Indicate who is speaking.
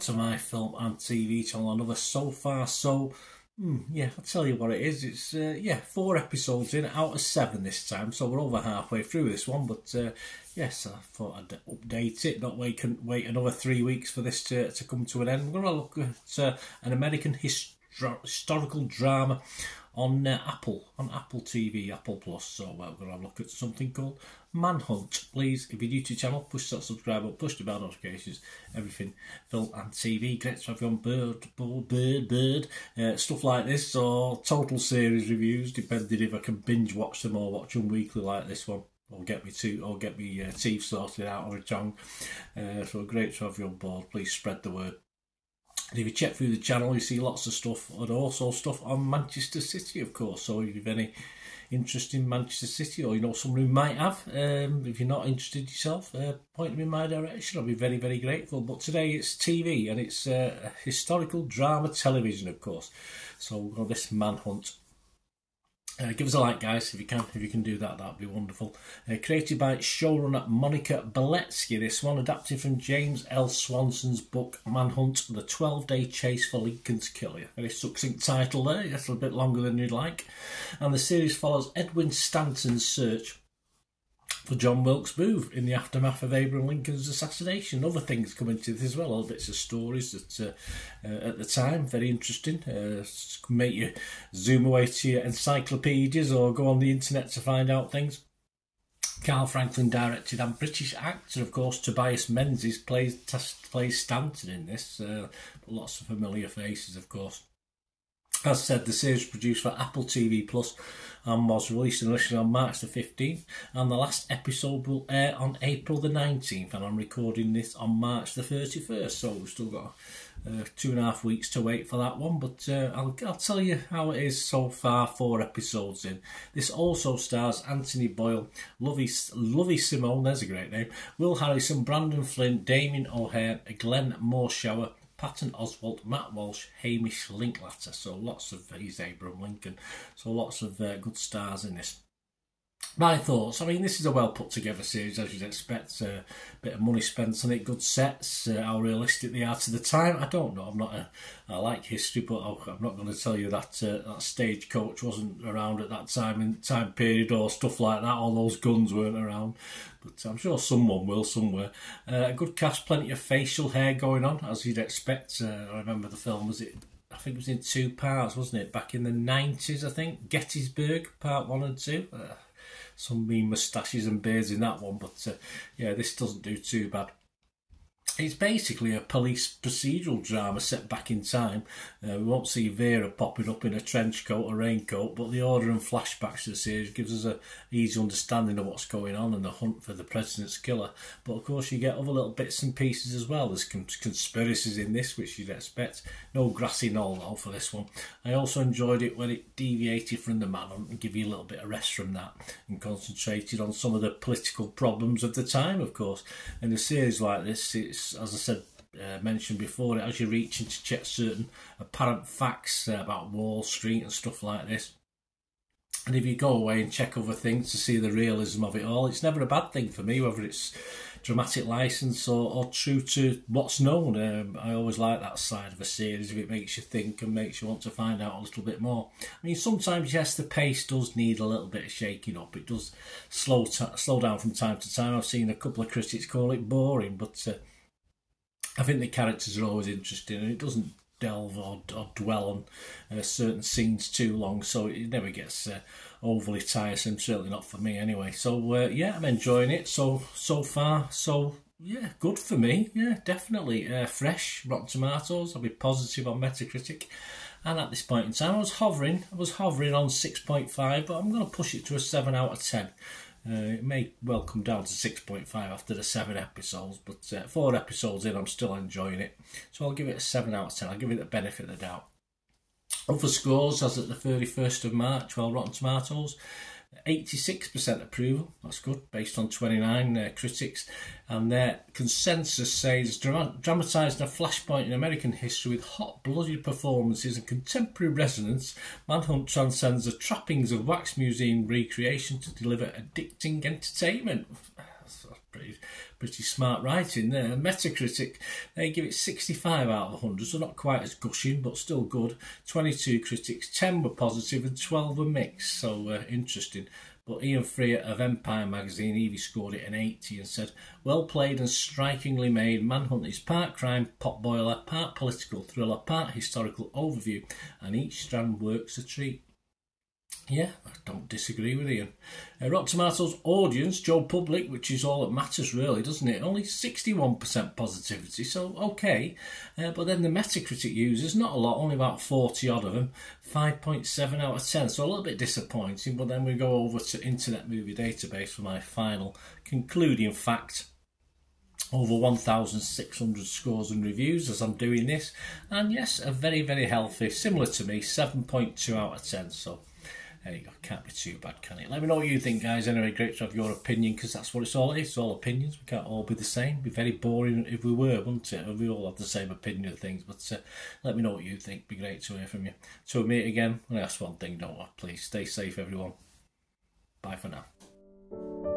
Speaker 1: to my film and TV channel. Another so far so. Mm, yeah, I'll tell you what it is. It's uh, yeah, four episodes in out of seven this time, so we're over halfway through this one. But uh, yes, I thought I'd update it, not wait wait another three weeks for this to to come to an end. We're going to look at uh, an American historical drama on uh, Apple, on Apple TV, Apple Plus. So we're going to have a look at something called Manhunt. Please, if you're new to the channel, push that subscribe button, push the bell notifications, everything, film and TV. Great to have you on Bird, Bird, Bird, uh, stuff like this, or total series reviews, depending if I can binge watch them or watch them weekly like this one or get me to or get me uh, teeth sorted out or a tongue. Uh, so great to have you on board. Please spread the word. And if you check through the channel, you see lots of stuff, and also stuff on Manchester City, of course. So if you've any interest in Manchester City, or you know someone who might have, um, if you're not interested yourself, uh, point them in my direction. I'll be very, very grateful. But today it's TV, and it's uh, historical drama television, of course. So we've got this manhunt uh, give us a like, guys, if you can. If you can do that, that'd be wonderful. Uh, created by showrunner Monica Beletsky. This one adapted from James L. Swanson's book Manhunt: The 12-Day Chase for Lincoln's Killer. Very succinct title there. That's a bit longer than you'd like. And the series follows Edwin Stanton's search for John Wilkes Booth in the aftermath of Abraham Lincoln's assassination. Other things come into this as well, little bits of stories that uh, uh, at the time, very interesting. Uh, make you zoom away to your encyclopedias or go on the internet to find out things. Carl Franklin directed and British actor, of course, Tobias Menzies plays plays Stanton in this. Uh, lots of familiar faces, of course. As said, the series produced for Apple TV Plus and was released initially on March the 15th, and the last episode will air on April the 19th, and I'm recording this on March the 31st, so we've still got uh, two and a half weeks to wait for that one, but uh, I'll, I'll tell you how it is so far, four episodes in. This also stars Anthony Boyle, Lovie, Lovie Simone, there's a great name, Will Harrison, Brandon Flynn, Damian O'Hare, Glenn Morshower, Patton Oswalt, Matt Walsh, Hamish Linklater. So lots of, he's Abraham Lincoln. So lots of uh, good stars in this. My thoughts. I mean, this is a well put together series, as you'd expect. A uh, bit of money spent on it, good sets. Uh, how realistic they are to the time, I don't know. I'm not a, I like history, but I'm not going to tell you that uh, that stagecoach wasn't around at that time in time period or stuff like that. All those guns weren't around, but I'm sure someone will somewhere. Uh, a good cast, plenty of facial hair going on, as you'd expect. Uh, I remember the film was it I think it was in two parts, wasn't it? Back in the 90s, I think. Gettysburg, part one and two. Uh, some mean moustaches and beards in that one, but uh, yeah, this doesn't do too bad. It's basically a police procedural drama set back in time. Uh, we won't see Vera popping up in a trench coat or raincoat, but the order and flashbacks to the series gives us a easy understanding of what's going on and the hunt for the president's killer. But of course, you get other little bits and pieces as well. There's conspiracies in this, which you'd expect. No grassy knoll though for this one. I also enjoyed it when it deviated from the man and give you a little bit of rest from that and concentrated on some of the political problems of the time, of course. In a series like this, it's as I said, uh, mentioned before, as you're reaching to check certain apparent facts uh, about Wall Street and stuff like this. And if you go away and check other things to see the realism of it all, it's never a bad thing for me, whether it's dramatic license or, or true to what's known. Um, I always like that side of a series if it makes you think and makes you want to find out a little bit more. I mean, sometimes yes, the pace does need a little bit of shaking up. It does slow slow down from time to time. I've seen a couple of critics call it boring, but uh, I think the characters are always interesting, and it doesn't delve or, or dwell on uh, certain scenes too long, so it never gets uh, overly tiresome. Certainly not for me, anyway. So uh, yeah, I'm enjoying it. So so far, so yeah, good for me. Yeah, definitely uh, fresh. Rotten Tomatoes. I'll be positive on Metacritic. And at this point in time, I was hovering. I was hovering on 6.5, but I'm going to push it to a 7 out of 10. Uh, it may well come down to 6.5 after the seven episodes, but uh, four episodes in, I'm still enjoying it. So I'll give it a 7 out of 10. I'll give it the benefit of the doubt. Other scores, as at the 31st of March, well, Rotten Tomatoes, 86% approval, that's good, based on 29 uh, critics. And their consensus says dramatising a flashpoint in American history with hot blooded performances and contemporary resonance, Manhunt transcends the trappings of wax museum recreation to deliver addicting entertainment. that's pretty, pretty smart writing there. Metacritic, they give it 65 out of 100, so not quite as gushing, but still good. 22 critics, 10 were positive and 12 were mixed, so uh, interesting. But Ian Freer of Empire magazine, Evie scored it an 80 and said, Well played and strikingly made. Manhunt is part crime, potboiler, part political thriller, part historical overview, and each strand works a treat. Yeah, I don't disagree with Ian. Uh, Rotten Tomatoes audience, Joe Public, which is all that matters really, doesn't it? Only 61% positivity, so okay. Uh, but then the Metacritic users, not a lot, only about 40 odd of them, 5.7 out of 10, so a little bit disappointing. But then we go over to Internet Movie Database for my final concluding fact over 1,600 scores and reviews as I'm doing this. And yes, a very, very healthy, similar to me, 7.2 out of 10. So there you go. Can't be too bad, can it? Let me know what you think, guys. Anyway, great to have your opinion because that's what it's all. It's all opinions. We can't all be the same. It'd be very boring if we were, wouldn't it? If we all have the same opinion of things. But uh, let me know what you think. It'd be great to hear from you. So, meet again. And that's one thing, don't I? Please stay safe, everyone. Bye for now.